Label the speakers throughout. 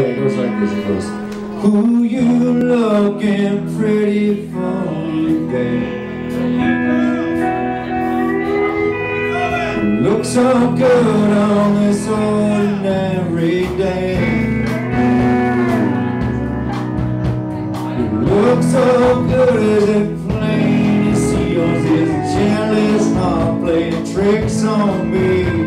Speaker 1: it goes like this, it goes. Who you looking pretty for babe? Look so good on this ordinary day. You look so good as it plain is yours is jealous heart playing tricks on me.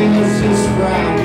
Speaker 1: Jesus is right.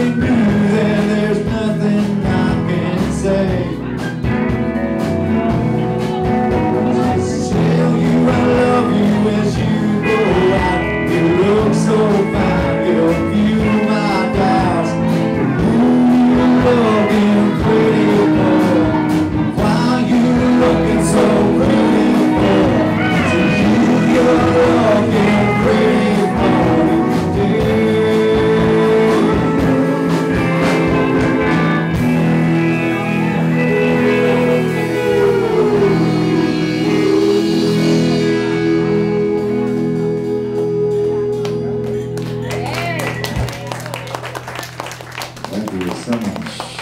Speaker 1: make me agresamos.